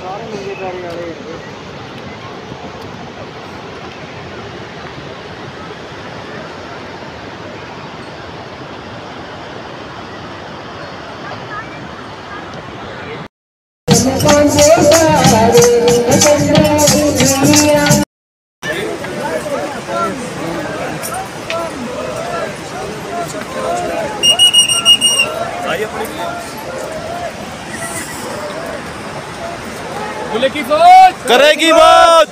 बोले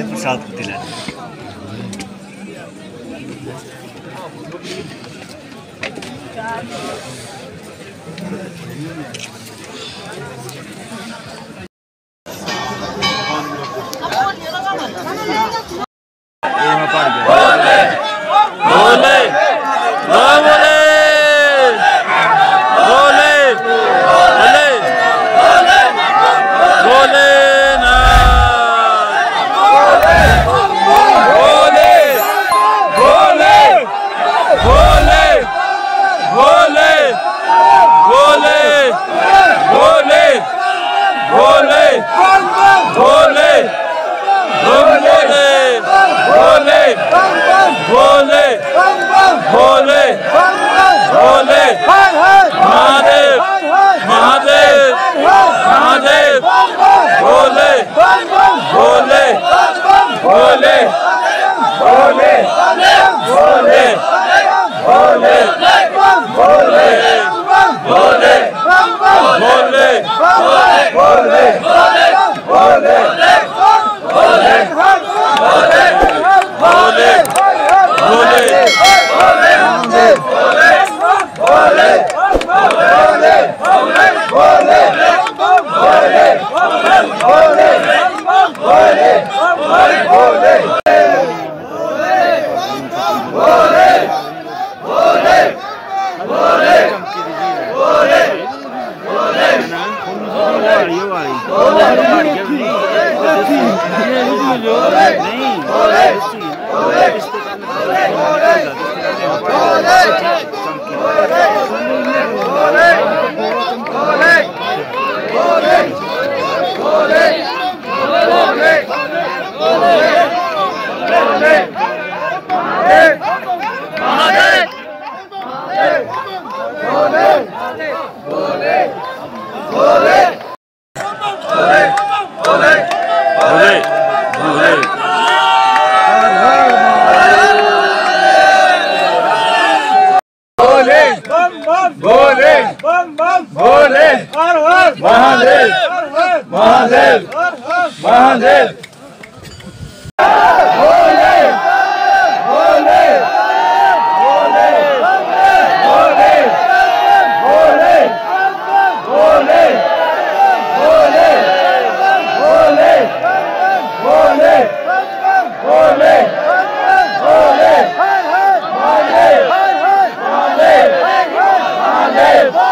74 diler. बोले Bhole Bhole Mahadev Mahadev Mahadev Bhole Bhole Bhole Bhole Olé! Olé! Olé! Olé! भोले बम बम भोले हर हर Mahadev Mahadev Mahadev Viva!